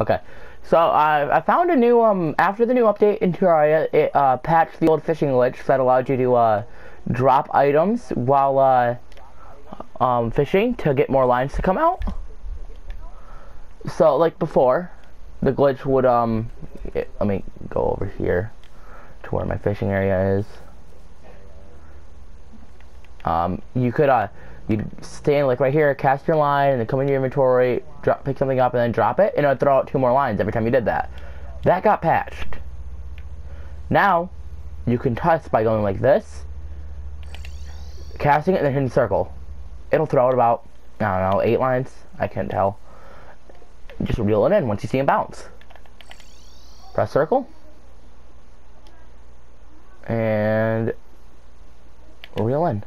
Okay. So I I found a new um after the new update in Terraria it uh patched the old fishing glitch that allowed you to uh drop items while uh um fishing to get more lines to come out. So like before, the glitch would um it, let me go over here to where my fishing area is. Um you could uh you'd stand like right here, cast your line, and then come into your inventory, drop, pick something up, and then drop it, and it would throw out two more lines every time you did that. That got patched. Now, you can test by going like this, casting it, and then hitting circle. It'll throw out about, I don't know, eight lines. I can't tell. Just reel it in once you see him bounce. Press circle. And reel in.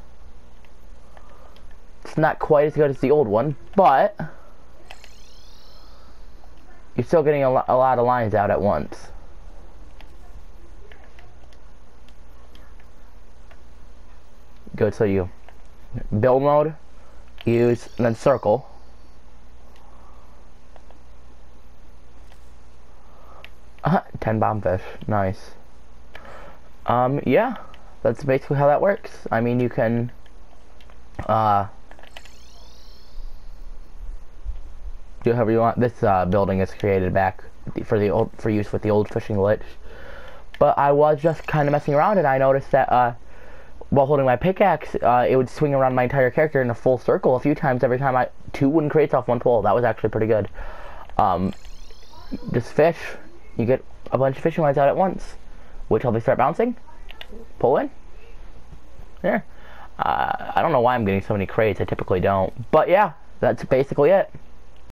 Not quite as good as the old one, but you're still getting a, lo a lot of lines out at once. Good, so you build mode, use, and then circle. Uh, 10 bombfish, nice. Um, yeah, that's basically how that works. I mean, you can, uh, do however you want. This uh, building is created back for the old for use with the old fishing glitch. But I was just kind of messing around, and I noticed that uh, while holding my pickaxe, uh, it would swing around my entire character in a full circle a few times every time I two wooden crates off one pole. That was actually pretty good. Um, just fish, you get a bunch of fishing lines out at once. which till they start bouncing. Pull in. There. Uh, I don't know why I'm getting so many crates. I typically don't. But yeah, that's basically it.